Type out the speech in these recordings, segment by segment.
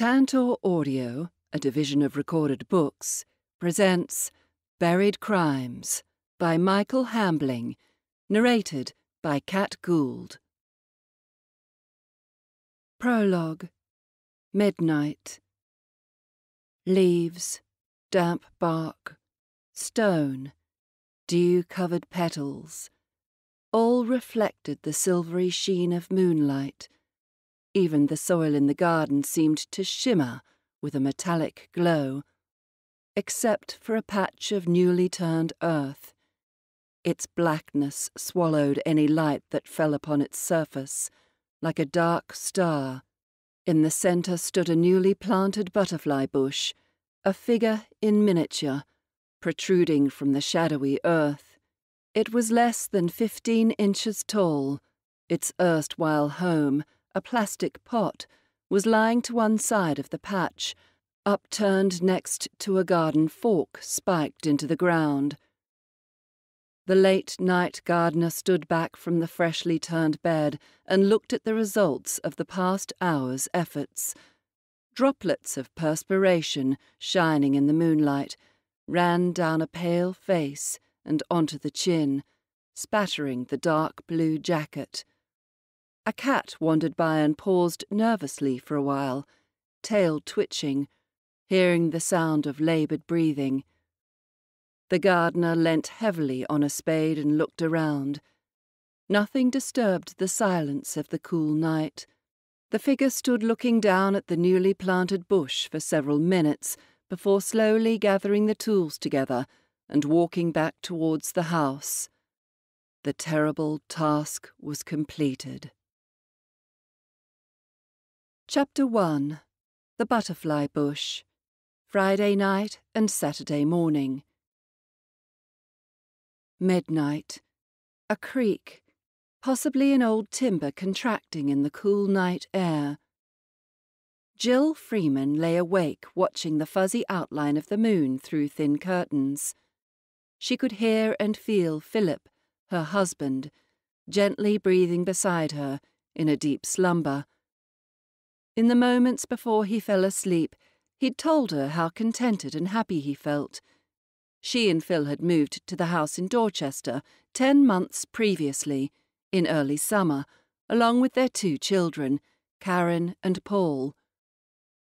Tantor Audio, a division of recorded books, presents Buried Crimes by Michael Hambling, narrated by Cat Gould. Prologue Midnight. Leaves, damp bark, stone, dew covered petals, all reflected the silvery sheen of moonlight even the soil in the garden seemed to shimmer with a metallic glow, except for a patch of newly turned earth. Its blackness swallowed any light that fell upon its surface, like a dark star. In the centre stood a newly planted butterfly bush, a figure in miniature, protruding from the shadowy earth. It was less than fifteen inches tall, its erstwhile home a plastic pot, was lying to one side of the patch, upturned next to a garden fork spiked into the ground. The late night gardener stood back from the freshly turned bed and looked at the results of the past hour's efforts. Droplets of perspiration, shining in the moonlight, ran down a pale face and onto the chin, spattering the dark blue jacket. A cat wandered by and paused nervously for a while, tail twitching, hearing the sound of laboured breathing. The gardener leant heavily on a spade and looked around. Nothing disturbed the silence of the cool night. The figure stood looking down at the newly planted bush for several minutes before slowly gathering the tools together and walking back towards the house. The terrible task was completed. Chapter 1 The Butterfly Bush Friday night and Saturday morning. Midnight. A creak, possibly an old timber contracting in the cool night air. Jill Freeman lay awake watching the fuzzy outline of the moon through thin curtains. She could hear and feel Philip, her husband, gently breathing beside her in a deep slumber in the moments before he fell asleep, he'd told her how contented and happy he felt. She and Phil had moved to the house in Dorchester ten months previously, in early summer, along with their two children, Karen and Paul.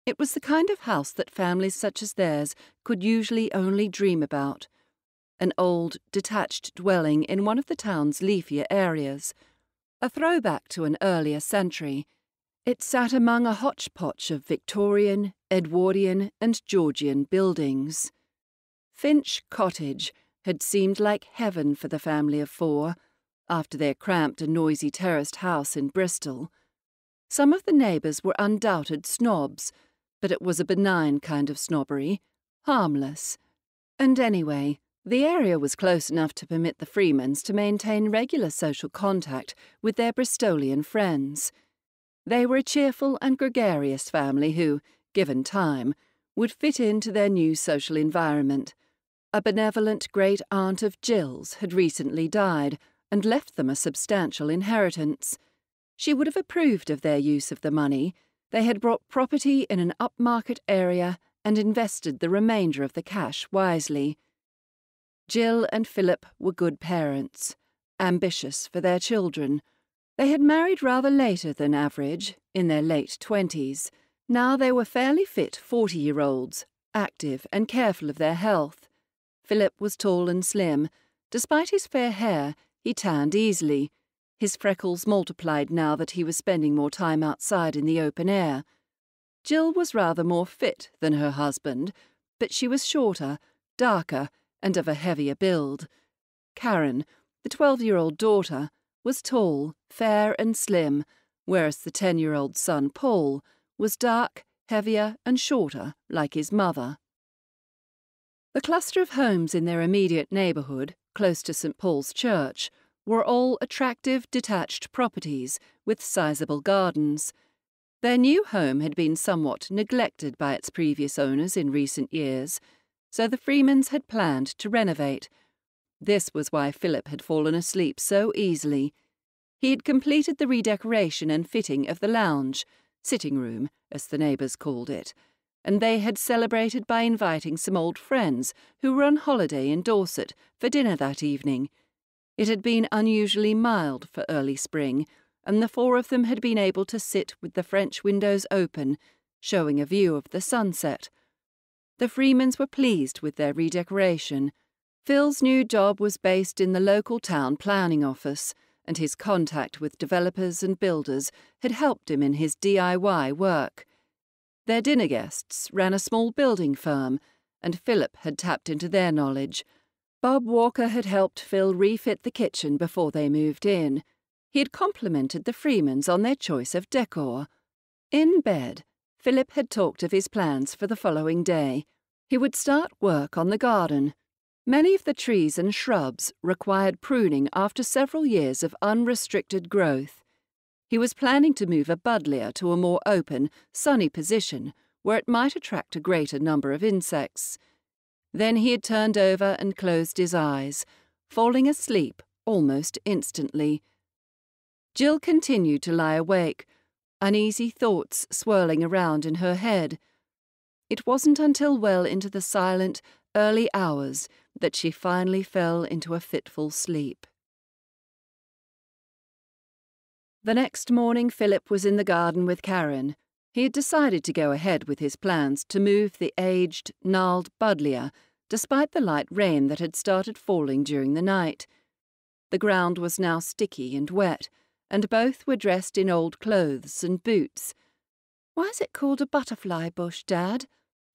It was the kind of house that families such as theirs could usually only dream about. An old, detached dwelling in one of the town's leafier areas, a throwback to an earlier century it sat among a hodgepodge of Victorian, Edwardian, and Georgian buildings. Finch Cottage had seemed like heaven for the family of four, after their cramped and noisy terraced house in Bristol. Some of the neighbours were undoubted snobs, but it was a benign kind of snobbery, harmless. And anyway, the area was close enough to permit the Freemans to maintain regular social contact with their Bristolian friends. They were a cheerful and gregarious family who, given time, would fit into their new social environment. A benevolent great aunt of Jill's had recently died and left them a substantial inheritance. She would have approved of their use of the money. They had bought property in an upmarket area and invested the remainder of the cash wisely. Jill and Philip were good parents, ambitious for their children. They had married rather later than average, in their late twenties. Now they were fairly fit forty year olds, active and careful of their health. Philip was tall and slim. Despite his fair hair, he tanned easily. His freckles multiplied now that he was spending more time outside in the open air. Jill was rather more fit than her husband, but she was shorter, darker, and of a heavier build. Karen, the twelve year old daughter, was tall, fair, and slim, whereas the ten year old son, Paul, was dark, heavier, and shorter, like his mother. The cluster of homes in their immediate neighbourhood, close to St Paul's Church, were all attractive detached properties with sizable gardens. Their new home had been somewhat neglected by its previous owners in recent years, so the Freemans had planned to renovate this was why Philip had fallen asleep so easily. He had completed the redecoration and fitting of the lounge, sitting room, as the neighbours called it, and they had celebrated by inviting some old friends who were on holiday in Dorset for dinner that evening. It had been unusually mild for early spring, and the four of them had been able to sit with the French windows open, showing a view of the sunset. The Freemans were pleased with their redecoration. Phil's new job was based in the local town planning office, and his contact with developers and builders had helped him in his DIY work. Their dinner guests ran a small building firm, and Philip had tapped into their knowledge. Bob Walker had helped Phil refit the kitchen before they moved in. He had complimented the Freemans on their choice of decor. In bed, Philip had talked of his plans for the following day. He would start work on the garden. Many of the trees and shrubs required pruning after several years of unrestricted growth. He was planning to move a buddleia to a more open, sunny position where it might attract a greater number of insects. Then he had turned over and closed his eyes, falling asleep almost instantly. Jill continued to lie awake, uneasy thoughts swirling around in her head. It wasn't until well into the silent, early hours that she finally fell into a fitful sleep. The next morning, Philip was in the garden with Karen. He had decided to go ahead with his plans to move the aged, gnarled buddleia, despite the light rain that had started falling during the night. The ground was now sticky and wet, and both were dressed in old clothes and boots. Why is it called a butterfly bush, Dad?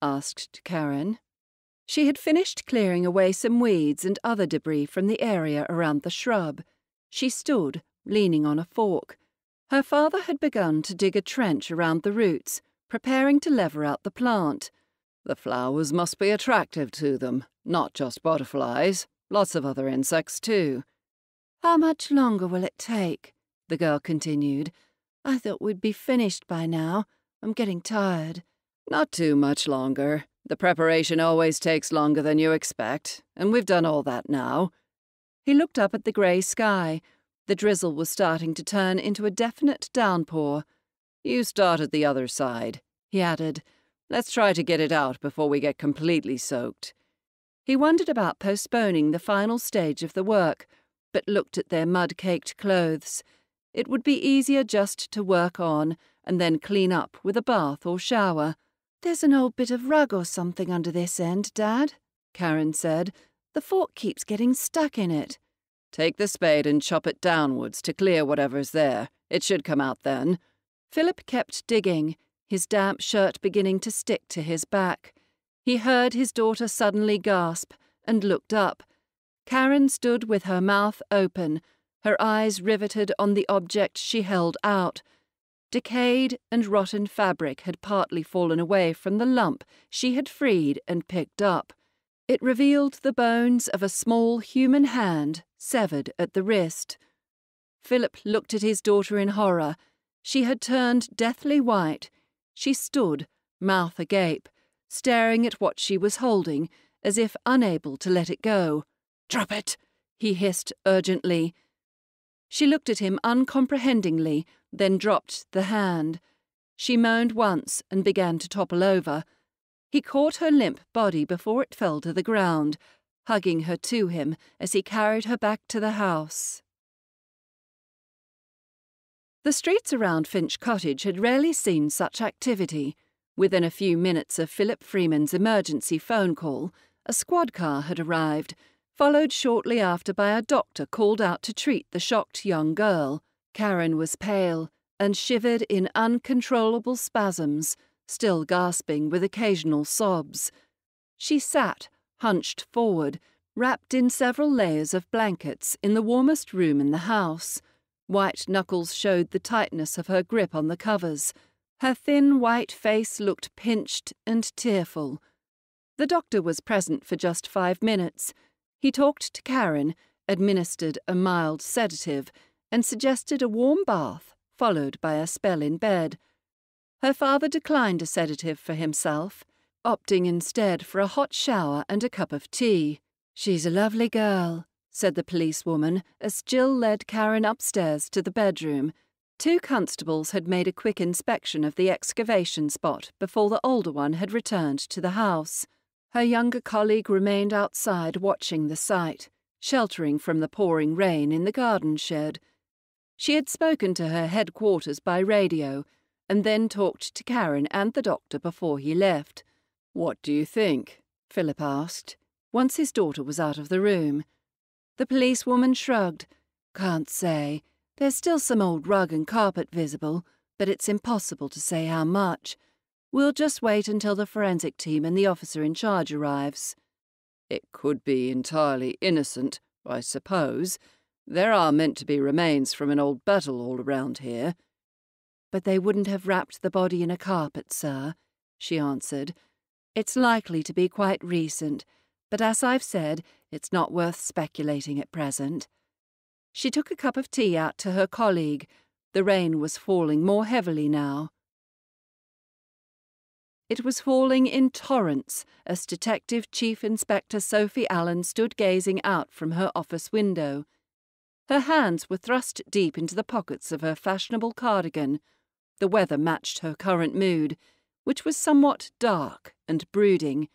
asked Karen. She had finished clearing away some weeds and other debris from the area around the shrub. She stood, leaning on a fork. Her father had begun to dig a trench around the roots, preparing to lever out the plant. The flowers must be attractive to them, not just butterflies, lots of other insects too. How much longer will it take? The girl continued. I thought we'd be finished by now. I'm getting tired. Not too much longer. The preparation always takes longer than you expect, and we've done all that now. He looked up at the grey sky, the drizzle was starting to turn into a definite downpour. You start at the other side, he added. Let's try to get it out before we get completely soaked. He wondered about postponing the final stage of the work, but looked at their mud caked clothes. It would be easier just to work on and then clean up with a bath or shower. There's an old bit of rug or something under this end, Dad, Karen said. The fork keeps getting stuck in it. Take the spade and chop it downwards to clear whatever's there. It should come out then. Philip kept digging, his damp shirt beginning to stick to his back. He heard his daughter suddenly gasp and looked up. Karen stood with her mouth open, her eyes riveted on the object she held out. Decayed and rotten fabric had partly fallen away from the lump she had freed and picked up. It revealed the bones of a small human hand severed at the wrist. Philip looked at his daughter in horror. She had turned deathly white. She stood, mouth agape, staring at what she was holding, as if unable to let it go. Drop it, he hissed urgently. She looked at him uncomprehendingly, then dropped the hand. She moaned once and began to topple over. He caught her limp body before it fell to the ground, hugging her to him as he carried her back to the house. The streets around Finch Cottage had rarely seen such activity. Within a few minutes of Philip Freeman's emergency phone call, a squad car had arrived, followed shortly after by a doctor called out to treat the shocked young girl. Karen was pale and shivered in uncontrollable spasms still gasping with occasional sobs. She sat, hunched forward, wrapped in several layers of blankets in the warmest room in the house. White knuckles showed the tightness of her grip on the covers. Her thin white face looked pinched and tearful. The doctor was present for just five minutes. He talked to Karen, administered a mild sedative, and suggested a warm bath, followed by a spell in bed. Her father declined a sedative for himself, opting instead for a hot shower and a cup of tea. She's a lovely girl, said the policewoman as Jill led Karen upstairs to the bedroom. Two constables had made a quick inspection of the excavation spot before the older one had returned to the house. Her younger colleague remained outside watching the site, sheltering from the pouring rain in the garden shed. She had spoken to her headquarters by radio and then talked to Karen and the doctor before he left. What do you think? Philip asked, once his daughter was out of the room. The policewoman shrugged. Can't say. There's still some old rug and carpet visible, but it's impossible to say how much. We'll just wait until the forensic team and the officer in charge arrives. It could be entirely innocent, I suppose. There are meant to be remains from an old battle all around here. But they wouldn't have wrapped the body in a carpet, sir, she answered. It's likely to be quite recent, but as I've said, it's not worth speculating at present. She took a cup of tea out to her colleague. The rain was falling more heavily now. It was falling in torrents as Detective Chief Inspector Sophie Allen stood gazing out from her office window. Her hands were thrust deep into the pockets of her fashionable cardigan. The weather matched her current mood, which was somewhat dark and brooding.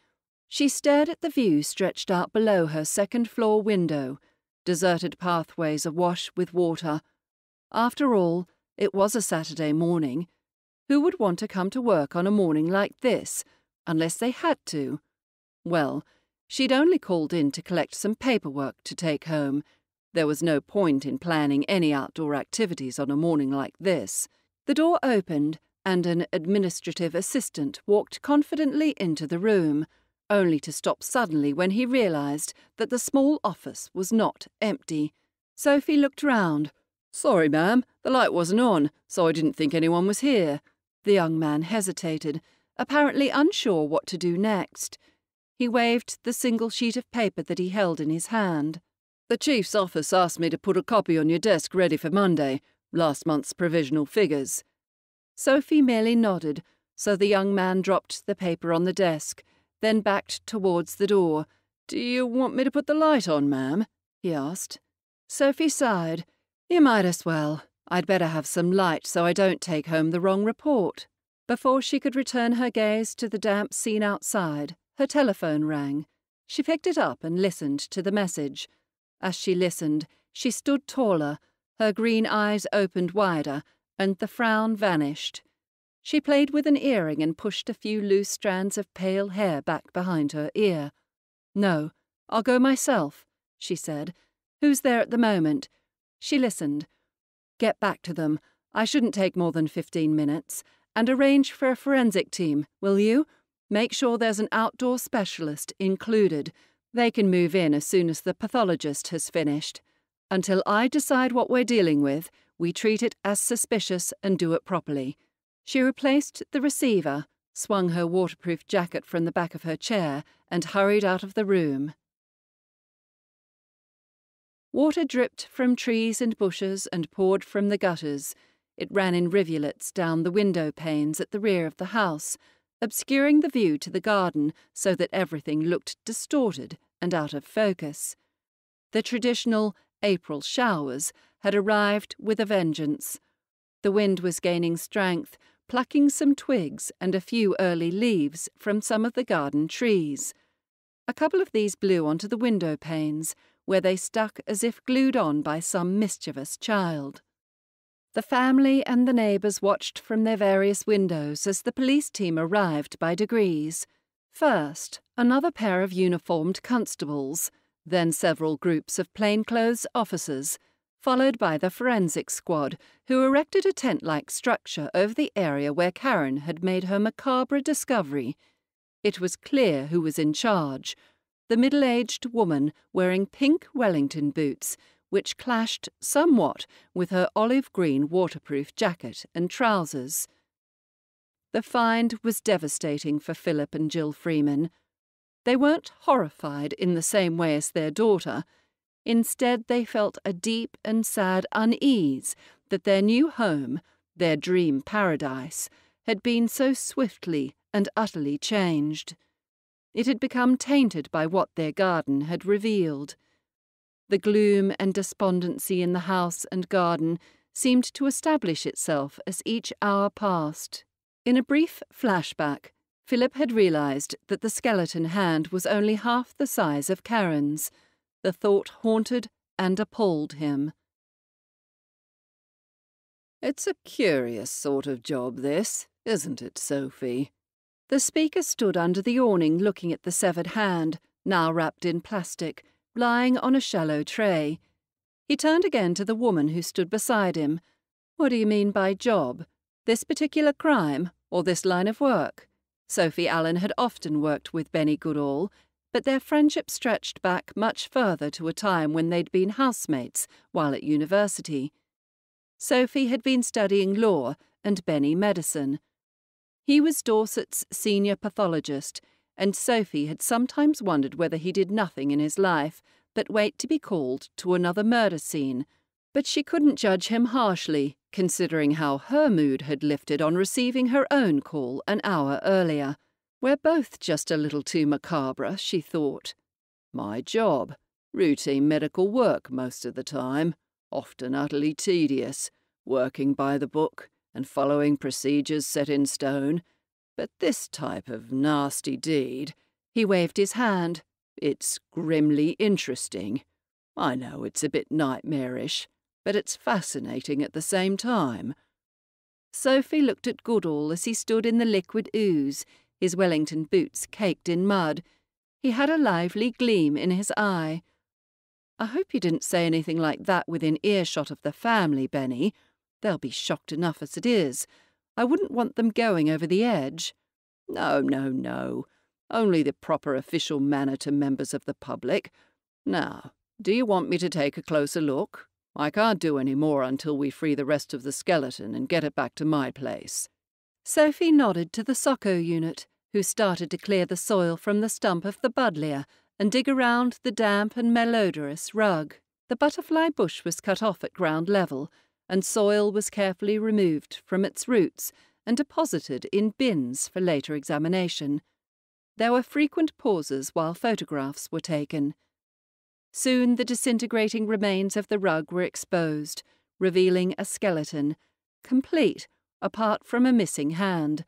She stared at the view stretched out below her second floor window, deserted pathways awash with water. After all, it was a Saturday morning, who would want to come to work on a morning like this, unless they had to? Well, she'd only called in to collect some paperwork to take home. There was no point in planning any outdoor activities on a morning like this. The door opened, and an administrative assistant walked confidently into the room, only to stop suddenly when he realized that the small office was not empty. Sophie looked round. Sorry, ma'am, the light wasn't on, so I didn't think anyone was here. The young man hesitated, apparently unsure what to do next. He waved the single sheet of paper that he held in his hand. The chief's office asked me to put a copy on your desk ready for Monday, last month's provisional figures. Sophie merely nodded, so the young man dropped the paper on the desk, then backed towards the door. Do you want me to put the light on, ma'am? he asked. Sophie sighed. You might as well. I'd better have some light so I don't take home the wrong report. Before she could return her gaze to the damp scene outside, her telephone rang. She picked it up and listened to the message. As she listened, she stood taller, her green eyes opened wider, and the frown vanished. She played with an earring and pushed a few loose strands of pale hair back behind her ear. No, I'll go myself, she said. Who's there at the moment? She listened. Get back to them. I shouldn't take more than fifteen minutes. And arrange for a forensic team, will you? Make sure there's an outdoor specialist included. They can move in as soon as the pathologist has finished. Until I decide what we're dealing with, we treat it as suspicious and do it properly. She replaced the receiver, swung her waterproof jacket from the back of her chair, and hurried out of the room. Water dripped from trees and bushes and poured from the gutters. It ran in rivulets down the window panes at the rear of the house, obscuring the view to the garden so that everything looked distorted and out of focus. The traditional April showers had arrived with a vengeance. The wind was gaining strength, plucking some twigs and a few early leaves from some of the garden trees. A couple of these blew onto the window panes, where they stuck as if glued on by some mischievous child. The family and the neighbours watched from their various windows as the police team arrived by degrees. First, another pair of uniformed constables, then several groups of plainclothes officers, followed by the forensic squad, who erected a tent like structure over the area where Karen had made her macabre discovery. It was clear who was in charge the middle aged woman wearing pink Wellington boots, which clashed somewhat with her olive green waterproof jacket and trousers. The find was devastating for Philip and Jill Freeman. They weren't horrified in the same way as their daughter. Instead, they felt a deep and sad unease that their new home, their dream paradise, had been so swiftly and utterly changed. It had become tainted by what their garden had revealed. The gloom and despondency in the house and garden seemed to establish itself as each hour passed. In a brief flashback, Philip had realized that the skeleton hand was only half the size of Karen's. The thought haunted and appalled him. It's a curious sort of job, this, isn't it, Sophie? The speaker stood under the awning looking at the severed hand, now wrapped in plastic, lying on a shallow tray. He turned again to the woman who stood beside him. What do you mean by job? This particular crime, or this line of work? Sophie Allen had often worked with Benny Goodall, but their friendship stretched back much further to a time when they'd been housemates while at university. Sophie had been studying law and Benny medicine. He was Dorset's senior pathologist, and Sophie had sometimes wondered whether he did nothing in his life but wait to be called to another murder scene. But she couldn't judge him harshly, considering how her mood had lifted on receiving her own call an hour earlier. We're both just a little too macabre, she thought. My job. Routine medical work most of the time often utterly tedious, working by the book and following procedures set in stone. But this type of nasty deed, he waved his hand. It's grimly interesting. I know it's a bit nightmarish, but it's fascinating at the same time. Sophie looked at Goodall as he stood in the liquid ooze, his Wellington boots caked in mud. He had a lively gleam in his eye. I hope you didn't say anything like that within earshot of the family, Benny. They'll be shocked enough as it is. I wouldn't want them going over the edge. No, no, no. Only the proper official manner to members of the public. Now, do you want me to take a closer look? I can't do any more until we free the rest of the skeleton and get it back to my place. Sophie nodded to the SOCO unit, who started to clear the soil from the stump of the buddleia and dig around the damp and malodorous rug. The butterfly bush was cut off at ground level, and soil was carefully removed from its roots and deposited in bins for later examination. There were frequent pauses while photographs were taken. Soon the disintegrating remains of the rug were exposed, revealing a skeleton, complete apart from a missing hand.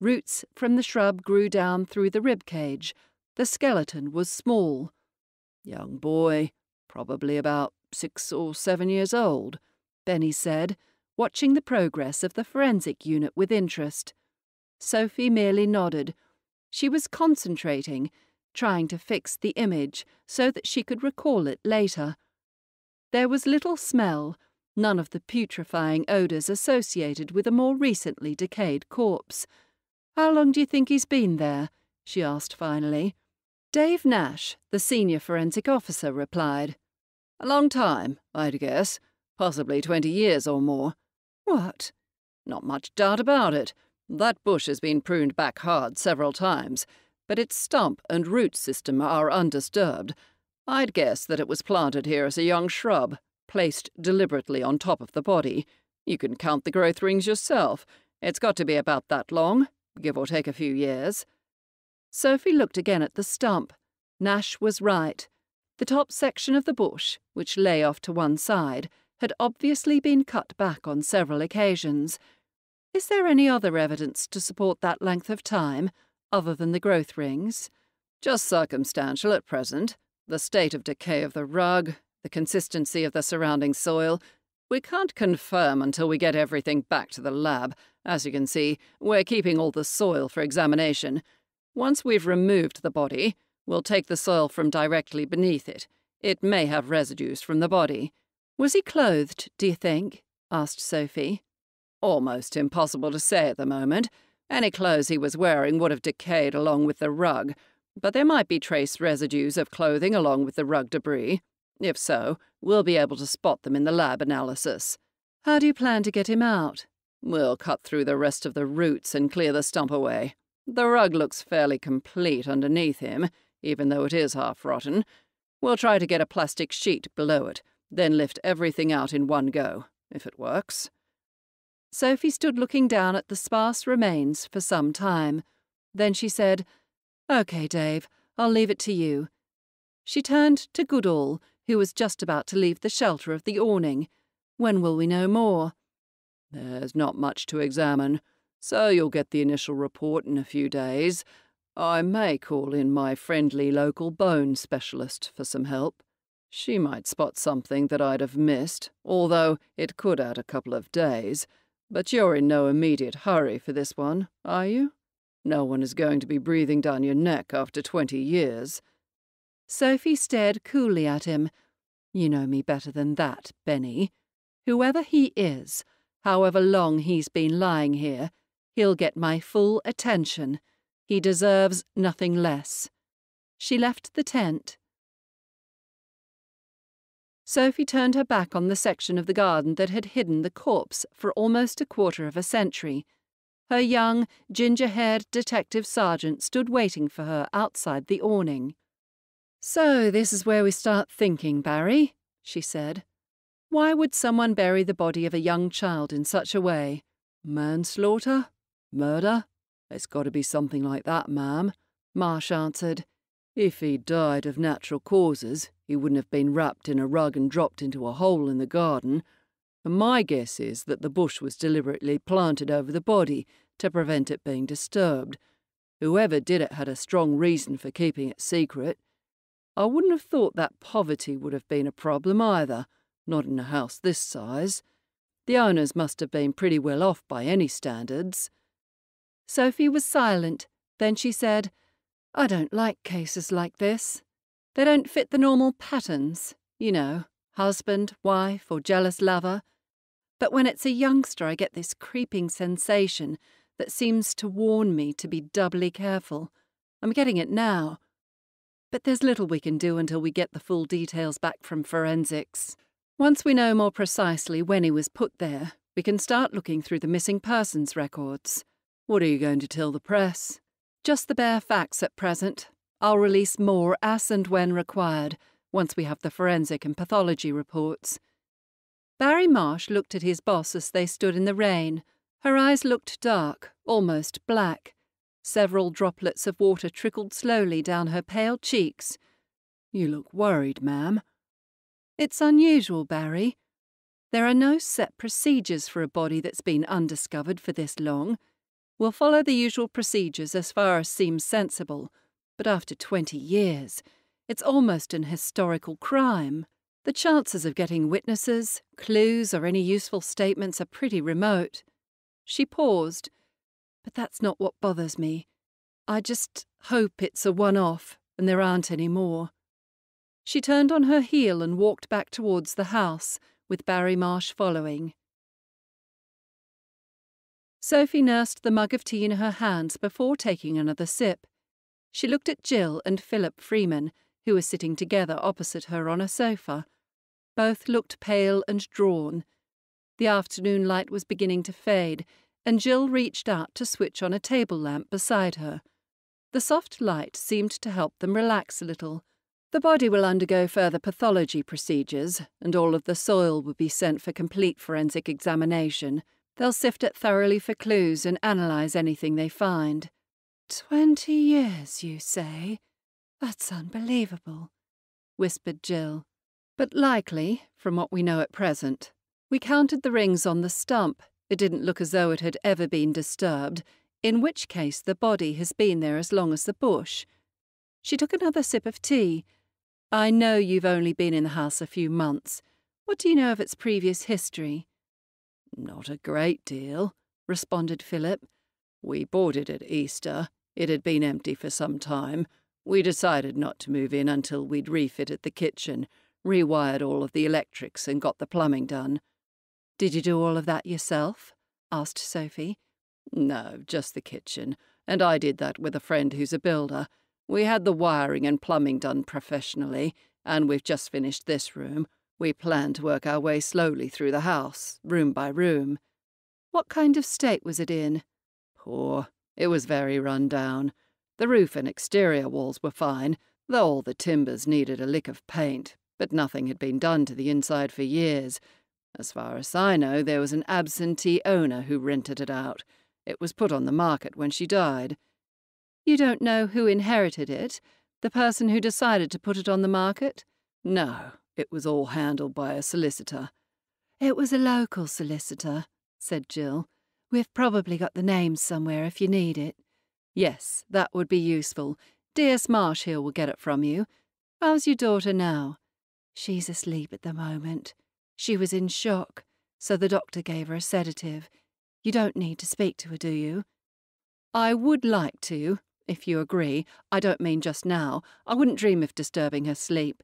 Roots from the shrub grew down through the rib cage, the skeleton was small. Young boy, probably about six or seven years old, Benny said, watching the progress of the forensic unit with interest. Sophie merely nodded. She was concentrating, trying to fix the image so that she could recall it later. There was little smell, none of the putrefying odours associated with a more recently decayed corpse. How long do you think he's been there? she asked finally. Dave Nash, the senior forensic officer, replied. A long time, I'd guess. Possibly twenty years or more. What? Not much doubt about it. That bush has been pruned back hard several times, but its stump and root system are undisturbed. I'd guess that it was planted here as a young shrub, placed deliberately on top of the body. You can count the growth rings yourself. It's got to be about that long, give or take a few years. Sophie looked again at the stump. Nash was right. The top section of the bush, which lay off to one side, had obviously been cut back on several occasions. Is there any other evidence to support that length of time, other than the growth rings? Just circumstantial at present. The state of decay of the rug, the consistency of the surrounding soil. We can't confirm until we get everything back to the lab. As you can see, we're keeping all the soil for examination. Once we've removed the body, we'll take the soil from directly beneath it. It may have residues from the body. Was he clothed, do you think? asked Sophie. Almost impossible to say at the moment. Any clothes he was wearing would have decayed along with the rug, but there might be trace residues of clothing along with the rug debris. If so, we'll be able to spot them in the lab analysis. How do you plan to get him out? We'll cut through the rest of the roots and clear the stump away. The rug looks fairly complete underneath him, even though it is half rotten. We'll try to get a plastic sheet below it, then lift everything out in one go, if it works. Sophie stood looking down at the sparse remains for some time. Then she said, OK, Dave, I'll leave it to you. She turned to Goodall, who was just about to leave the shelter of the awning. When will we know more? There's not much to examine, so you'll get the initial report in a few days. I may call in my friendly local bone specialist for some help. She might spot something that I'd have missed, although it could add a couple of days. But you're in no immediate hurry for this one, are you? No one is going to be breathing down your neck after twenty years. Sophie stared coolly at him. You know me better than that, Benny. Whoever he is, however long he's been lying here, he'll get my full attention. He deserves nothing less. She left the tent. Sophie turned her back on the section of the garden that had hidden the corpse for almost a quarter of a century. Her young, ginger haired detective sergeant stood waiting for her outside the awning. So, this is where we start thinking, Barry, she said. Why would someone bury the body of a young child in such a way? Manslaughter? Murder? It's got to be something like that, ma'am, Marsh answered. If he'd died of natural causes, he wouldn't have been wrapped in a rug and dropped into a hole in the garden. And my guess is that the bush was deliberately planted over the body to prevent it being disturbed. Whoever did it had a strong reason for keeping it secret. I wouldn't have thought that poverty would have been a problem either, not in a house this size. The owners must have been pretty well off by any standards. Sophie was silent. Then she said, I don't like cases like this. They don't fit the normal patterns, you know, husband, wife, or jealous lover. But when it's a youngster, I get this creeping sensation that seems to warn me to be doubly careful. I'm getting it now. But there's little we can do until we get the full details back from forensics. Once we know more precisely when he was put there, we can start looking through the missing persons records. What are you going to tell the press? Just the bare facts at present. I'll release more as and when required, once we have the forensic and pathology reports. Barry Marsh looked at his boss as they stood in the rain. Her eyes looked dark, almost black. Several droplets of water trickled slowly down her pale cheeks. You look worried, ma'am. It's unusual, Barry. There are no set procedures for a body that's been undiscovered for this long. We'll follow the usual procedures as far as seems sensible, but after 20 years, it's almost an historical crime. The chances of getting witnesses, clues, or any useful statements are pretty remote. She paused. But that's not what bothers me. I just hope it's a one off and there aren't any more. She turned on her heel and walked back towards the house, with Barry Marsh following. Sophie nursed the mug of tea in her hands before taking another sip. She looked at Jill and Philip Freeman, who were sitting together opposite her on a sofa. Both looked pale and drawn. The afternoon light was beginning to fade, and Jill reached out to switch on a table lamp beside her. The soft light seemed to help them relax a little. The body will undergo further pathology procedures, and all of the soil will be sent for complete forensic examination. They'll sift it thoroughly for clues and analyse anything they find. Twenty years, you say? That's unbelievable, whispered Jill. But likely, from what we know at present. We counted the rings on the stump. It didn't look as though it had ever been disturbed, in which case the body has been there as long as the bush. She took another sip of tea. I know you've only been in the house a few months. What do you know of its previous history? Not a great deal, responded Philip. We bought it at Easter. It had been empty for some time. We decided not to move in until we'd refitted the kitchen, rewired all of the electrics, and got the plumbing done. Did you do all of that yourself? asked Sophie. No, just the kitchen, and I did that with a friend who's a builder. We had the wiring and plumbing done professionally, and we've just finished this room. We planned to work our way slowly through the house, room by room. What kind of state was it in? Poor. It was very run down. The roof and exterior walls were fine, though all the timbers needed a lick of paint, but nothing had been done to the inside for years. As far as I know, there was an absentee owner who rented it out. It was put on the market when she died. You don't know who inherited it? The person who decided to put it on the market? No, it was all handled by a solicitor. It was a local solicitor, said Jill. We've probably got the name somewhere if you need it. Yes, that would be useful. D.S. Marsh here will get it from you. How's your daughter now? She's asleep at the moment. She was in shock, so the doctor gave her a sedative. You don't need to speak to her, do you? I would like to, if you agree. I don't mean just now. I wouldn't dream of disturbing her sleep.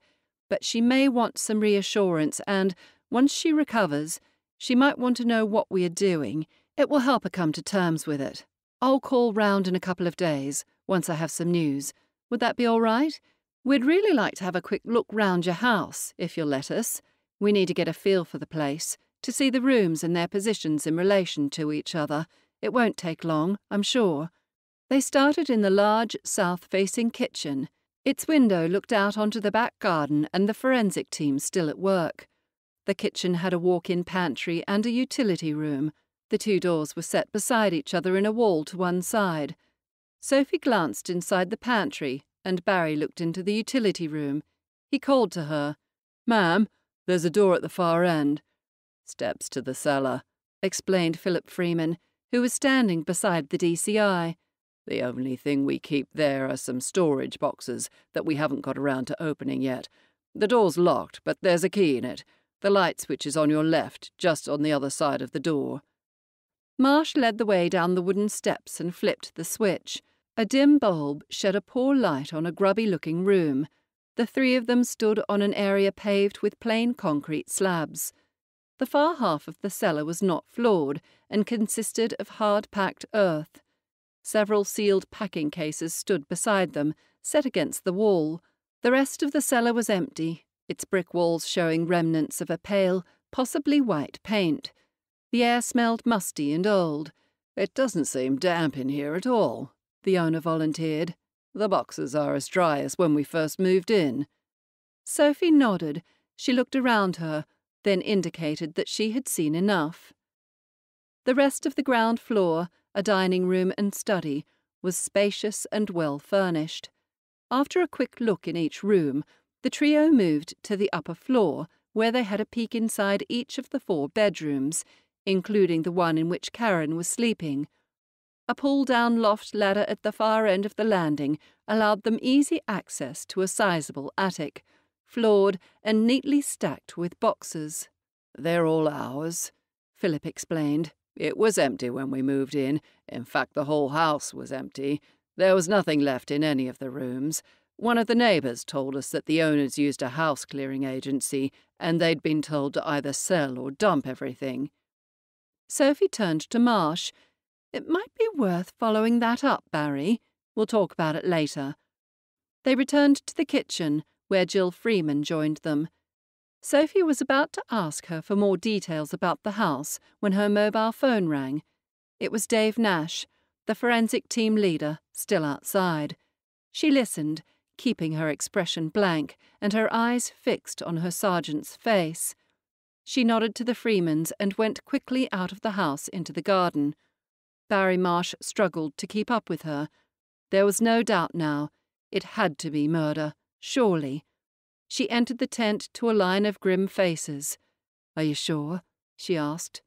But she may want some reassurance, and once she recovers, she might want to know what we are doing. It will help her come to terms with it. I'll call round in a couple of days, once I have some news. Would that be all right? We'd really like to have a quick look round your house, if you'll let us. We need to get a feel for the place, to see the rooms and their positions in relation to each other. It won't take long, I'm sure. They started in the large, south facing kitchen. Its window looked out onto the back garden and the forensic team still at work. The kitchen had a walk in pantry and a utility room. The two doors were set beside each other in a wall to one side. Sophie glanced inside the pantry, and Barry looked into the utility room. He called to her, Ma'am, there's a door at the far end. Steps to the cellar, explained Philip Freeman, who was standing beside the DCI. The only thing we keep there are some storage boxes that we haven't got around to opening yet. The door's locked, but there's a key in it. The light switch is on your left, just on the other side of the door. Marsh led the way down the wooden steps and flipped the switch. A dim bulb shed a poor light on a grubby looking room. The three of them stood on an area paved with plain concrete slabs. The far half of the cellar was not floored and consisted of hard packed earth. Several sealed packing cases stood beside them, set against the wall. The rest of the cellar was empty, its brick walls showing remnants of a pale, possibly white paint. The air smelled musty and old. It doesn't seem damp in here at all, the owner volunteered. The boxes are as dry as when we first moved in. Sophie nodded. She looked around her, then indicated that she had seen enough. The rest of the ground floor a dining room and study, was spacious and well furnished. After a quick look in each room, the trio moved to the upper floor, where they had a peek inside each of the four bedrooms, including the one in which Karen was sleeping. A pull down loft ladder at the far end of the landing allowed them easy access to a sizable attic, floored and neatly stacked with boxes. They're all ours, Philip explained. It was empty when we moved in. In fact, the whole house was empty. There was nothing left in any of the rooms. One of the neighbours told us that the owners used a house clearing agency and they'd been told to either sell or dump everything. Sophie turned to Marsh. It might be worth following that up, Barry. We'll talk about it later. They returned to the kitchen, where Jill Freeman joined them. Sophie was about to ask her for more details about the house when her mobile phone rang. It was Dave Nash, the forensic team leader, still outside. She listened, keeping her expression blank and her eyes fixed on her sergeant's face. She nodded to the Freemans and went quickly out of the house into the garden. Barry Marsh struggled to keep up with her. There was no doubt now. It had to be murder, surely. She entered the tent to a line of grim faces. Are you sure? she asked.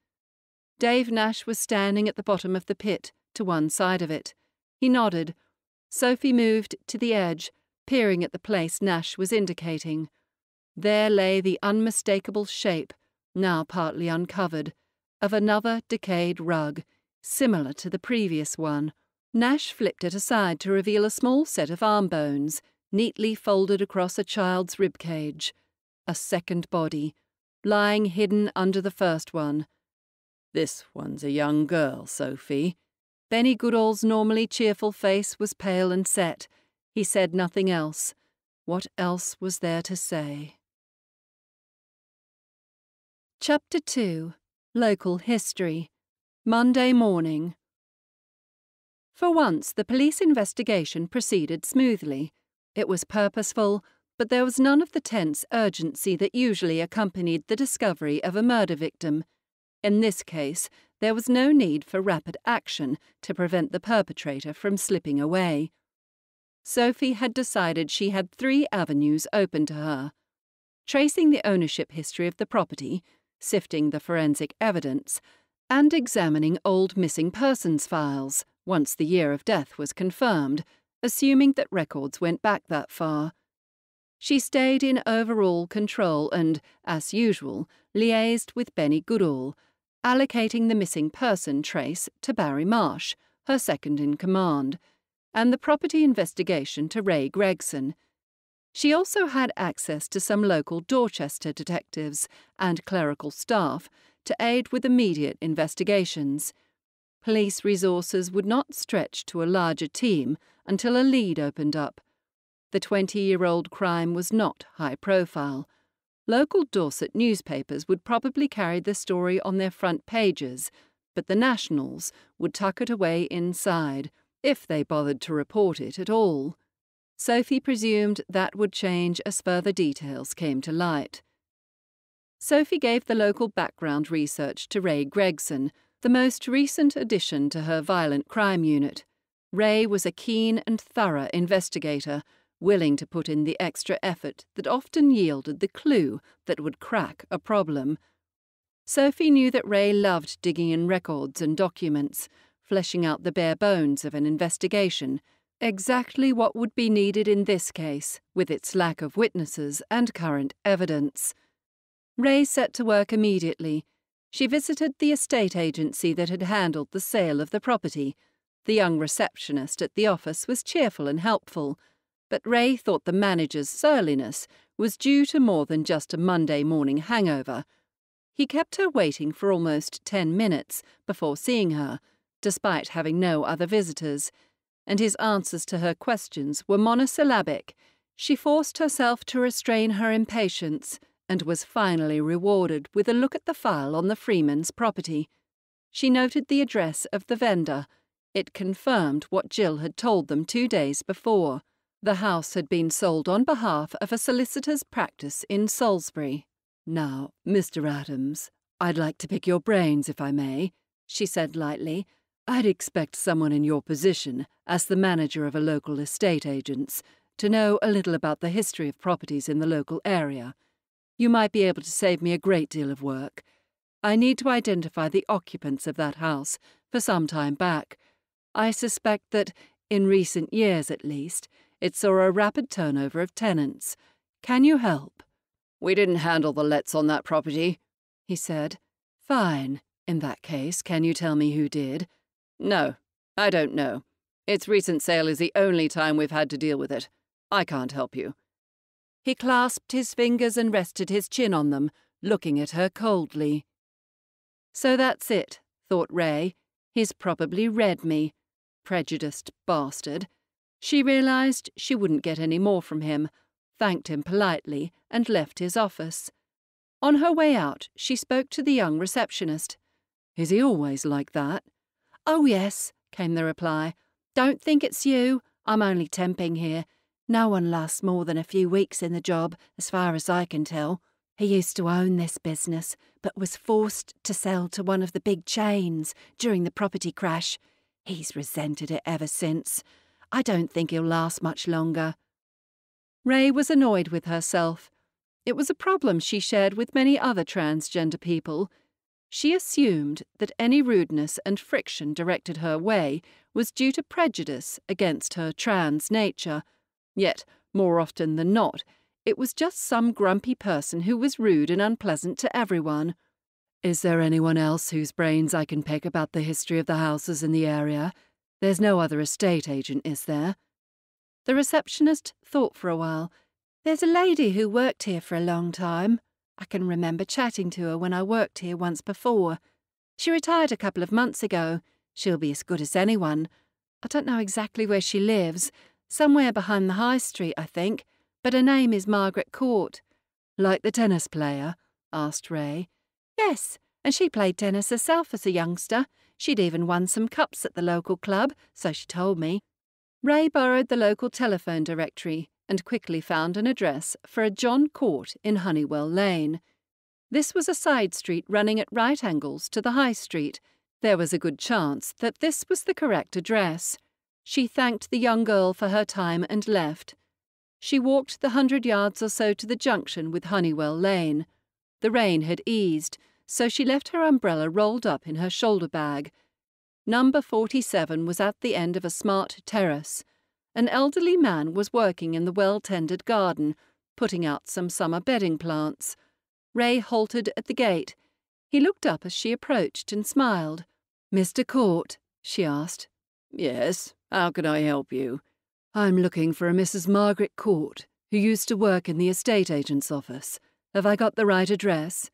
Dave Nash was standing at the bottom of the pit, to one side of it. He nodded. Sophie moved to the edge, peering at the place Nash was indicating. There lay the unmistakable shape, now partly uncovered, of another decayed rug, similar to the previous one. Nash flipped it aside to reveal a small set of arm bones, neatly folded across a child's rib cage, a second body, lying hidden under the first one. This one's a young girl, Sophie. Benny Goodall's normally cheerful face was pale and set. He said nothing else. What else was there to say? Chapter 2 Local History Monday Morning For once, the police investigation proceeded smoothly. It was purposeful, but there was none of the tense urgency that usually accompanied the discovery of a murder victim. In this case, there was no need for rapid action to prevent the perpetrator from slipping away. Sophie had decided she had three avenues open to her tracing the ownership history of the property, sifting the forensic evidence, and examining old missing persons files once the year of death was confirmed, assuming that records went back that far. She stayed in overall control and, as usual, liaised with Benny Goodall, allocating the missing person trace to Barry Marsh, her second in command, and the property investigation to Ray Gregson. She also had access to some local Dorchester detectives and clerical staff to aid with immediate investigations. Police resources would not stretch to a larger team until a lead opened up. The 20 year old crime was not high profile. Local Dorset newspapers would probably carry the story on their front pages, but the nationals would tuck it away inside, if they bothered to report it at all. Sophie presumed that would change as further details came to light. Sophie gave the local background research to Ray Gregson, the most recent addition to her violent crime unit. Ray was a keen and thorough investigator, willing to put in the extra effort that often yielded the clue that would crack a problem. Sophie knew that Ray loved digging in records and documents, fleshing out the bare bones of an investigation, exactly what would be needed in this case, with its lack of witnesses and current evidence. Ray set to work immediately. She visited the estate agency that had handled the sale of the property. The young receptionist at the office was cheerful and helpful, but Ray thought the manager's surliness was due to more than just a Monday morning hangover. He kept her waiting for almost ten minutes before seeing her, despite having no other visitors, and his answers to her questions were monosyllabic. She forced herself to restrain her impatience and was finally rewarded with a look at the file on the Freemans' property. She noted the address of the vendor. It confirmed what Jill had told them two days before. The house had been sold on behalf of a solicitor's practice in Salisbury. Now, Mr. Adams, I'd like to pick your brains if I may, she said lightly. I'd expect someone in your position, as the manager of a local estate agent's, to know a little about the history of properties in the local area. You might be able to save me a great deal of work. I need to identify the occupants of that house for some time back. I suspect that, in recent years at least, it saw a rapid turnover of tenants. Can you help? We didn't handle the lets on that property, he said. Fine. In that case, can you tell me who did? No, I don't know. Its recent sale is the only time we've had to deal with it. I can't help you. He clasped his fingers and rested his chin on them, looking at her coldly. So that's it, thought Ray. He's probably read me. Prejudiced bastard. She realized she wouldn't get any more from him, thanked him politely, and left his office. On her way out, she spoke to the young receptionist. Is he always like that? Oh, yes, came the reply. Don't think it's you. I'm only temping here. No one lasts more than a few weeks in the job, as far as I can tell. He used to own this business, but was forced to sell to one of the big chains during the property crash. He's resented it ever since. I don't think he'll last much longer. Ray was annoyed with herself. It was a problem she shared with many other transgender people. She assumed that any rudeness and friction directed her way was due to prejudice against her trans nature. Yet, more often than not, it was just some grumpy person who was rude and unpleasant to everyone. Is there anyone else whose brains I can pick about the history of the houses in the area? There's no other estate agent, is there? The receptionist thought for a while. There's a lady who worked here for a long time. I can remember chatting to her when I worked here once before. She retired a couple of months ago. She'll be as good as anyone. I don't know exactly where she lives. Somewhere behind the high street, I think. But her name is Margaret Court. Like the tennis player? asked Ray. Yes, and she played tennis herself as a youngster. She'd even won some cups at the local club, so she told me. Ray borrowed the local telephone directory and quickly found an address for a John Court in Honeywell Lane. This was a side street running at right angles to the High Street. There was a good chance that this was the correct address. She thanked the young girl for her time and left. She walked the hundred yards or so to the junction with Honeywell Lane. The rain had eased, so she left her umbrella rolled up in her shoulder bag. Number 47 was at the end of a smart terrace. An elderly man was working in the well tended garden, putting out some summer bedding plants. Ray halted at the gate. He looked up as she approached and smiled. Mr. Court, she asked. Yes, how can I help you? I'm looking for a Mrs. Margaret Court, who used to work in the estate agent's office. Have I got the right address?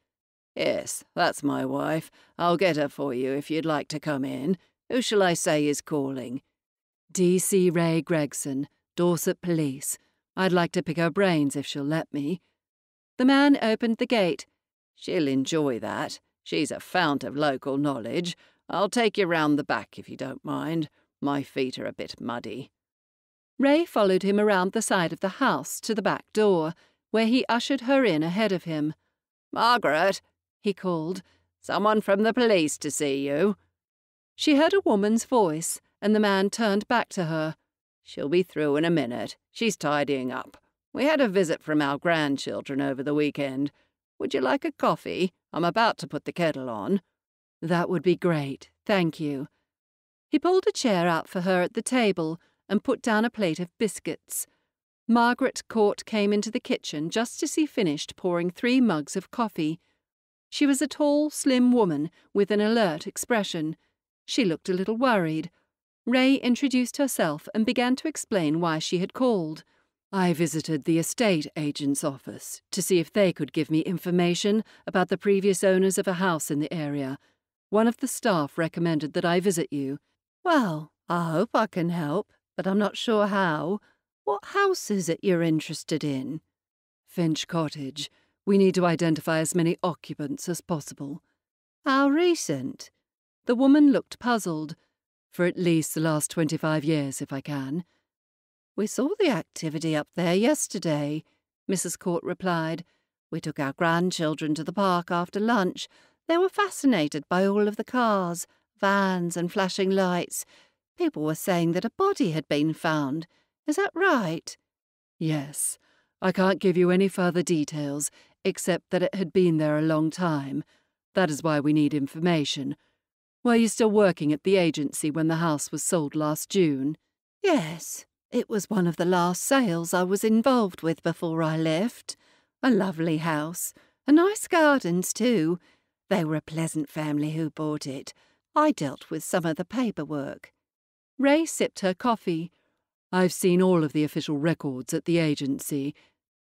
Yes, that's my wife. I'll get her for you if you'd like to come in. Who shall I say is calling? D.C. Ray Gregson, Dorset Police. I'd like to pick her brains if she'll let me. The man opened the gate. She'll enjoy that. She's a fount of local knowledge. I'll take you round the back if you don't mind. My feet are a bit muddy. Ray followed him around the side of the house to the back door, where he ushered her in ahead of him. Margaret, he called, someone from the police to see you. She heard a woman's voice, and the man turned back to her. She'll be through in a minute. She's tidying up. We had a visit from our grandchildren over the weekend. Would you like a coffee? I'm about to put the kettle on. That would be great, thank you. He pulled a chair out for her at the table and put down a plate of biscuits. Margaret Court came into the kitchen just as he finished pouring three mugs of coffee. She was a tall, slim woman with an alert expression. She looked a little worried. Ray introduced herself and began to explain why she had called. I visited the estate agent's office to see if they could give me information about the previous owners of a house in the area. One of the staff recommended that I visit you. Well, I hope I can help, but I'm not sure how. What house is it you're interested in? Finch Cottage. We need to identify as many occupants as possible. How recent? The woman looked puzzled. For at least the last 25 years, if I can. We saw the activity up there yesterday, Mrs. Court replied. We took our grandchildren to the park after lunch. They were fascinated by all of the cars, vans, and flashing lights. People were saying that a body had been found. Is that right? Yes. I can't give you any further details, except that it had been there a long time. That is why we need information. Were you still working at the agency when the house was sold last June? Yes. It was one of the last sales I was involved with before I left. A lovely house. A nice gardens, too. They were a pleasant family who bought it. I dealt with some of the paperwork. Ray sipped her coffee. I've seen all of the official records at the agency,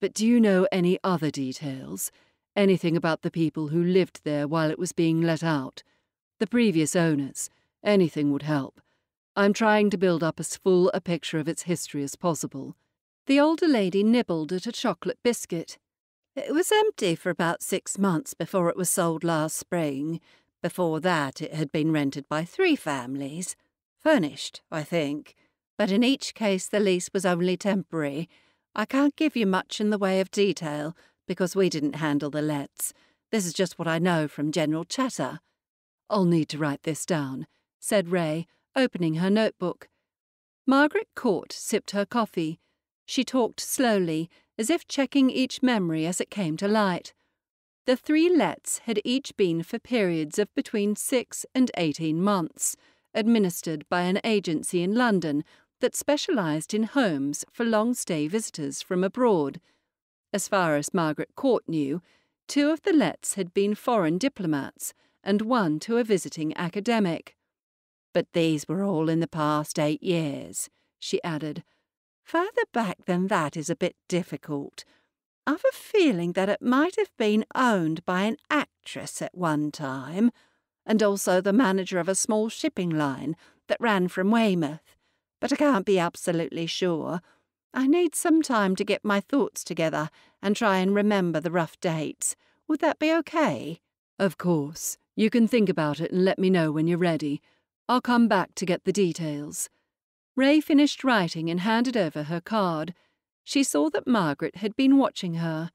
but do you know any other details? Anything about the people who lived there while it was being let out? The previous owners. Anything would help. I'm trying to build up as full a picture of its history as possible. The older lady nibbled at a chocolate biscuit. It was empty for about six months before it was sold last spring. Before that, it had been rented by three families. Furnished, I think. But in each case, the lease was only temporary. I can't give you much in the way of detail because we didn't handle the lets. This is just what I know from general chatter. I'll need to write this down, said Ray, opening her notebook. Margaret Court sipped her coffee. She talked slowly, as if checking each memory as it came to light. The three lets had each been for periods of between six and eighteen months, administered by an agency in London that specialised in homes for long stay visitors from abroad. As far as Margaret Court knew, two of the lets had been foreign diplomats and one to a visiting academic. But these were all in the past eight years, she added. Further back than that is a bit difficult. I've a feeling that it might have been owned by an actress at one time, and also the manager of a small shipping line that ran from Weymouth. But I can't be absolutely sure. I need some time to get my thoughts together and try and remember the rough dates. Would that be okay? Of course. You can think about it and let me know when you're ready. I'll come back to get the details. Ray finished writing and handed over her card. She saw that Margaret had been watching her.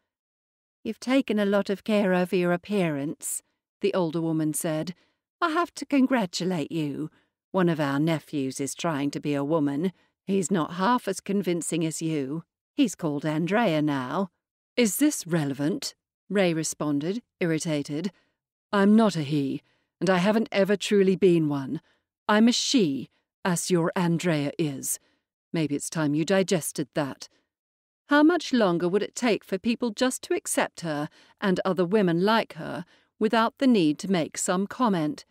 You've taken a lot of care over your appearance, the older woman said. I have to congratulate you. One of our nephews is trying to be a woman. He's not half as convincing as you. He's called Andrea now. Is this relevant? Ray responded, irritated. I'm not a he, and I haven't ever truly been one. I'm a she, as your Andrea is. Maybe it's time you digested that. How much longer would it take for people just to accept her and other women like her without the need to make some comment?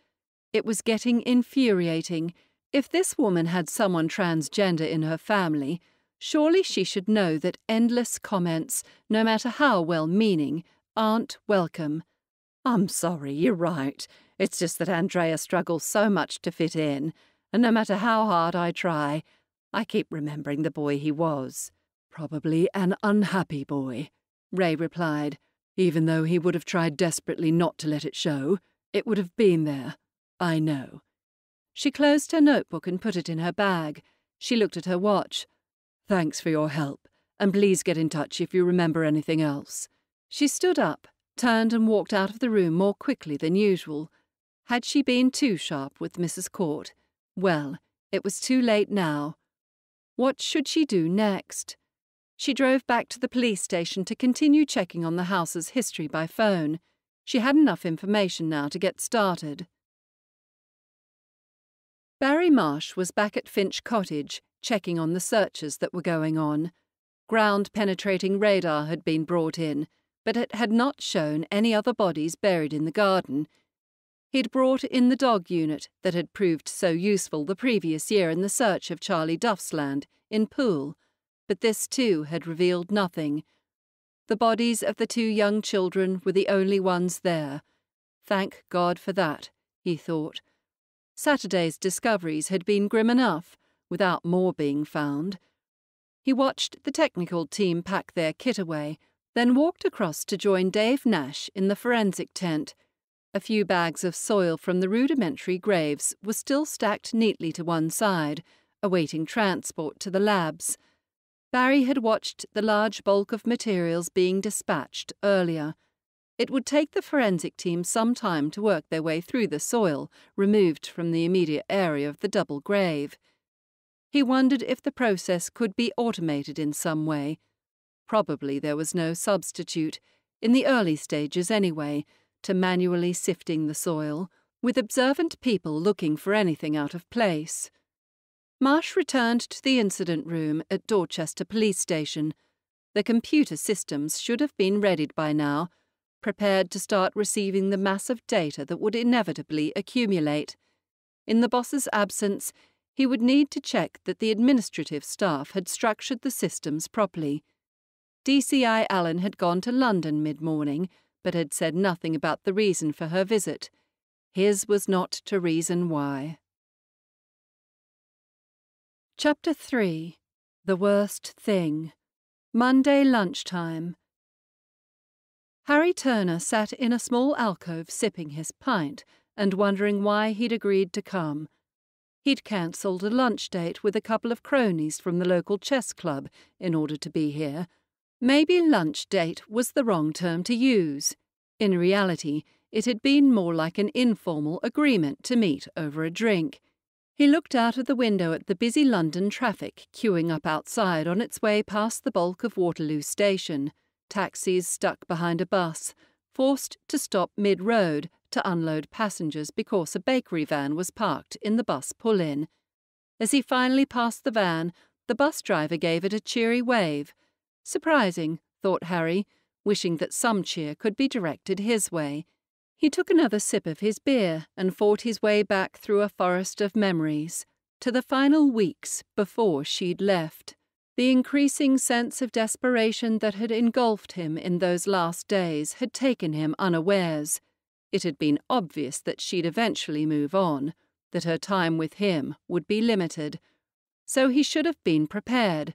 It was getting infuriating. If this woman had someone transgender in her family, surely she should know that endless comments, no matter how well meaning, aren't welcome. I'm sorry, you're right. It's just that Andrea struggles so much to fit in, and no matter how hard I try, I keep remembering the boy he was. Probably an unhappy boy, Ray replied. Even though he would have tried desperately not to let it show, it would have been there. I know. She closed her notebook and put it in her bag. She looked at her watch. Thanks for your help, and please get in touch if you remember anything else. She stood up, turned and walked out of the room more quickly than usual. Had she been too sharp with Mrs. Court? Well, it was too late now. What should she do next? She drove back to the police station to continue checking on the house's history by phone. She had enough information now to get started. Barry Marsh was back at Finch Cottage, checking on the searches that were going on. Ground penetrating radar had been brought in, but it had not shown any other bodies buried in the garden. He'd brought in the dog unit that had proved so useful the previous year in the search of Charlie Duff's land in Poole, but this too had revealed nothing. The bodies of the two young children were the only ones there. Thank God for that, he thought. Saturday's discoveries had been grim enough, without more being found. He watched the technical team pack their kit away, then walked across to join Dave Nash in the forensic tent. A few bags of soil from the rudimentary graves were still stacked neatly to one side, awaiting transport to the labs. Barry had watched the large bulk of materials being dispatched earlier. It would take the forensic team some time to work their way through the soil removed from the immediate area of the double grave. He wondered if the process could be automated in some way. Probably there was no substitute, in the early stages anyway, to manually sifting the soil, with observant people looking for anything out of place. Marsh returned to the incident room at Dorchester Police Station. The computer systems should have been readied by now, prepared to start receiving the massive data that would inevitably accumulate. In the boss's absence, he would need to check that the administrative staff had structured the systems properly. DCI Allen had gone to London mid morning, but had said nothing about the reason for her visit. His was not to reason why. Chapter 3 The Worst Thing Monday lunchtime. Harry Turner sat in a small alcove sipping his pint and wondering why he'd agreed to come. He'd cancelled a lunch date with a couple of cronies from the local chess club in order to be here. Maybe lunch date was the wrong term to use. In reality, it had been more like an informal agreement to meet over a drink. He looked out of the window at the busy London traffic queuing up outside on its way past the bulk of Waterloo Station, taxis stuck behind a bus, forced to stop mid road to unload passengers because a bakery van was parked in the bus pull in. As he finally passed the van, the bus driver gave it a cheery wave. Surprising, thought Harry, wishing that some cheer could be directed his way. He took another sip of his beer and fought his way back through a forest of memories to the final weeks before she'd left. The increasing sense of desperation that had engulfed him in those last days had taken him unawares. It had been obvious that she'd eventually move on, that her time with him would be limited. So he should have been prepared.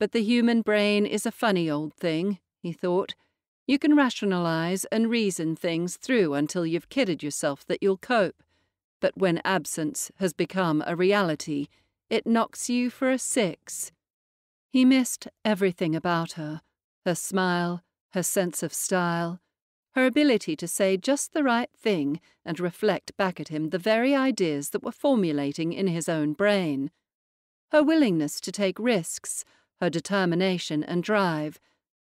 But the human brain is a funny old thing, he thought. You can rationalize and reason things through until you've kidded yourself that you'll cope. But when absence has become a reality, it knocks you for a six. He missed everything about her her smile, her sense of style, her ability to say just the right thing and reflect back at him the very ideas that were formulating in his own brain, her willingness to take risks, her determination and drive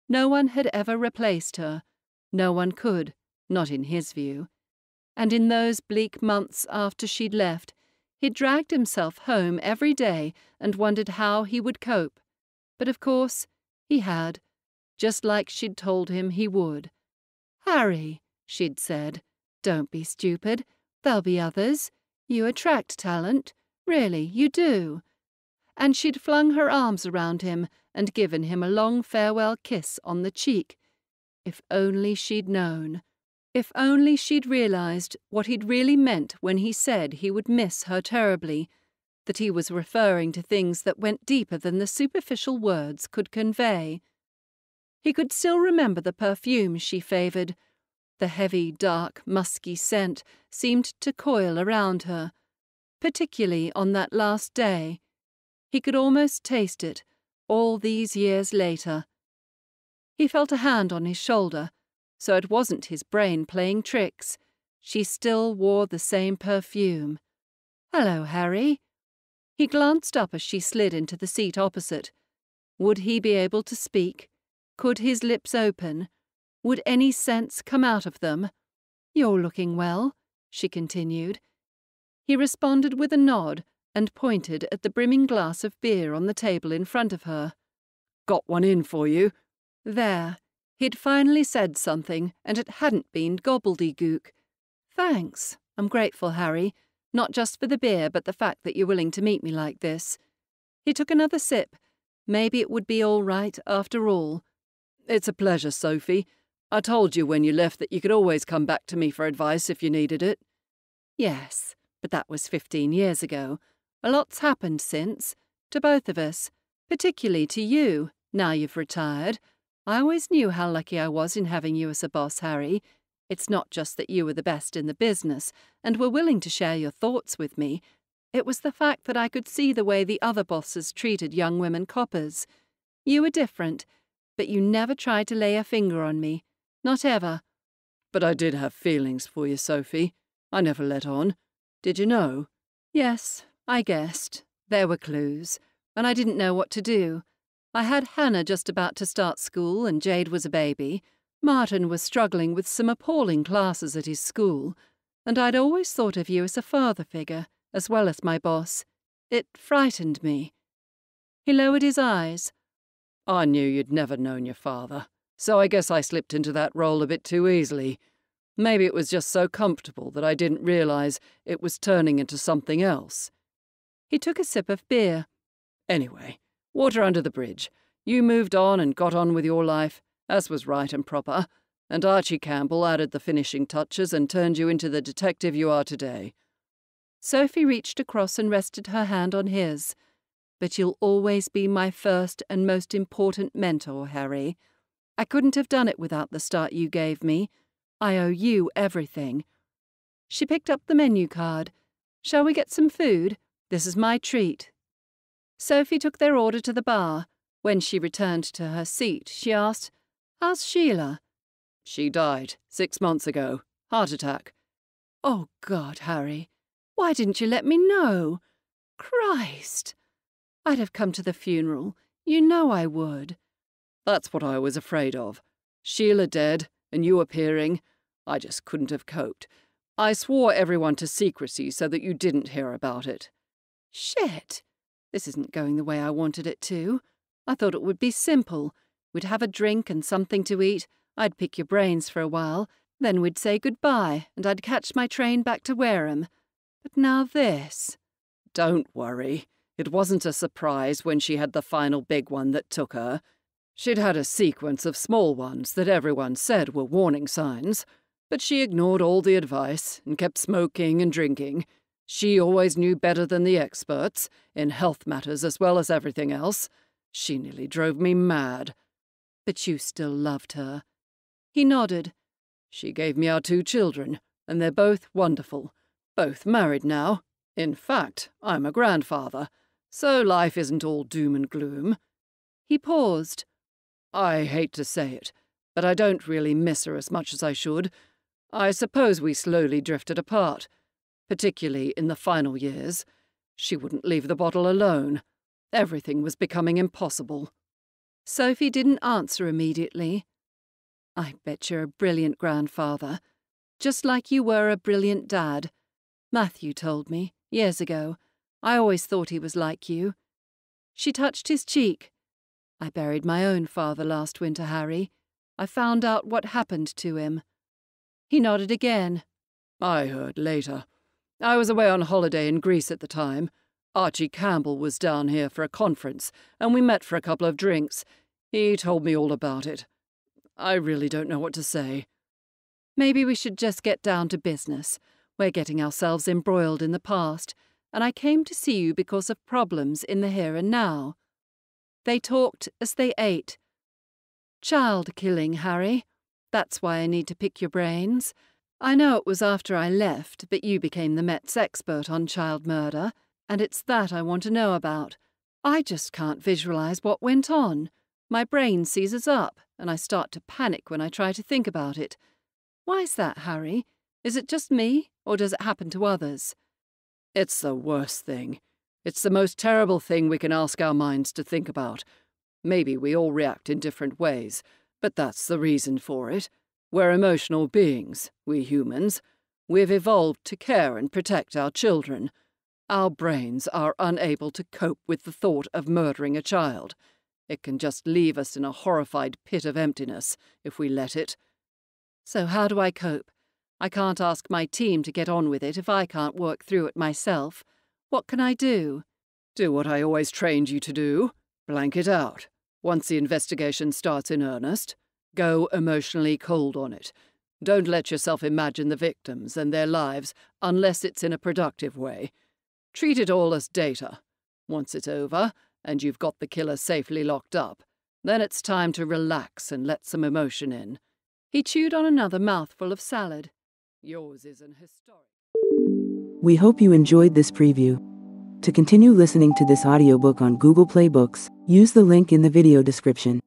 no one had ever replaced her. No one could, not in his view. And in those bleak months after she'd left, he'd dragged himself home every day and wondered how he would cope. But of course, he had, just like she'd told him he would. Harry, she'd said, don't be stupid. There'll be others. You attract talent. Really, you do. And she'd flung her arms around him and given him a long farewell kiss on the cheek. If only she'd known. If only she'd realized what he'd really meant when he said he would miss her terribly, that he was referring to things that went deeper than the superficial words could convey. He could still remember the perfume she favoured. The heavy, dark, musky scent seemed to coil around her, particularly on that last day. He could almost taste it, all these years later. He felt a hand on his shoulder, so it wasn't his brain playing tricks. She still wore the same perfume. Hello, Harry. He glanced up as she slid into the seat opposite. Would he be able to speak? Could his lips open? Would any sense come out of them? You're looking well, she continued. He responded with a nod and pointed at the brimming glass of beer on the table in front of her. Got one in for you. There. He'd finally said something, and it hadn't been gobbledygook. Thanks. I'm grateful, Harry. Not just for the beer, but the fact that you're willing to meet me like this. He took another sip. Maybe it would be all right after all. It's a pleasure, Sophie. I told you when you left that you could always come back to me for advice if you needed it. Yes, but that was fifteen years ago. A lot's happened since, to both of us, particularly to you, now you've retired. I always knew how lucky I was in having you as a boss, Harry. It's not just that you were the best in the business and were willing to share your thoughts with me. It was the fact that I could see the way the other bosses treated young women coppers. You were different, but you never tried to lay a finger on me. Not ever. But I did have feelings for you, Sophie. I never let on. Did you know? Yes, I guessed. There were clues. And I didn't know what to do. I had Hannah just about to start school, and Jade was a baby. Martin was struggling with some appalling classes at his school, and I'd always thought of you as a father figure, as well as my boss. It frightened me. He lowered his eyes, I knew you'd never known your father, so I guess I slipped into that role a bit too easily. Maybe it was just so comfortable that I didn't realize it was turning into something else. He took a sip of beer. Anyway, water under the bridge. You moved on and got on with your life, as was right and proper, and Archie Campbell added the finishing touches and turned you into the detective you are today. Sophie reached across and rested her hand on his but you'll always be my first and most important mentor, Harry. I couldn't have done it without the start you gave me. I owe you everything. She picked up the menu card. Shall we get some food? This is my treat. Sophie took their order to the bar. When she returned to her seat, she asked, How's Sheila? She died six months ago. Heart attack. Oh, God, Harry. Why didn't you let me know? Christ! I'd have come to the funeral. You know I would. That's what I was afraid of. Sheila dead, and you appearing. I just couldn't have coped. I swore everyone to secrecy so that you didn't hear about it. Shit! This isn't going the way I wanted it to. I thought it would be simple. We'd have a drink and something to eat. I'd pick your brains for a while. Then we'd say goodbye, and I'd catch my train back to Wareham. But now this. Don't worry. It wasn't a surprise when she had the final big one that took her. She'd had a sequence of small ones that everyone said were warning signs, but she ignored all the advice and kept smoking and drinking. She always knew better than the experts, in health matters as well as everything else. She nearly drove me mad. But you still loved her. He nodded. She gave me our two children, and they're both wonderful. Both married now. In fact, I'm a grandfather. So life isn't all doom and gloom. He paused. I hate to say it, but I don't really miss her as much as I should. I suppose we slowly drifted apart, particularly in the final years. She wouldn't leave the bottle alone. Everything was becoming impossible. Sophie didn't answer immediately. I bet you're a brilliant grandfather, just like you were a brilliant dad. Matthew told me, years ago. I always thought he was like you. She touched his cheek. I buried my own father last winter, Harry. I found out what happened to him. He nodded again. I heard later. I was away on holiday in Greece at the time. Archie Campbell was down here for a conference, and we met for a couple of drinks. He told me all about it. I really don't know what to say. Maybe we should just get down to business. We're getting ourselves embroiled in the past, and I came to see you because of problems in the here and now. They talked as they ate. Child killing, Harry. That's why I need to pick your brains. I know it was after I left, but you became the Met's expert on child murder, and it's that I want to know about. I just can't visualize what went on. My brain seizes up, and I start to panic when I try to think about it. Why's that, Harry? Is it just me, or does it happen to others? It's the worst thing. It's the most terrible thing we can ask our minds to think about. Maybe we all react in different ways, but that's the reason for it. We're emotional beings, we humans. We've evolved to care and protect our children. Our brains are unable to cope with the thought of murdering a child. It can just leave us in a horrified pit of emptiness if we let it. So, how do I cope? I can't ask my team to get on with it if I can't work through it myself. What can I do? Do what I always trained you to do blank it out. Once the investigation starts in earnest, Go emotionally cold on it. Don't let yourself imagine the victims and their lives unless it's in a productive way. Treat it all as data. Once it's over, and you've got the killer safely locked up, then it's time to relax and let some emotion in. He chewed on another mouthful of salad. Yours is an historic. We hope you enjoyed this preview. To continue listening to this audiobook on Google Play Books, use the link in the video description.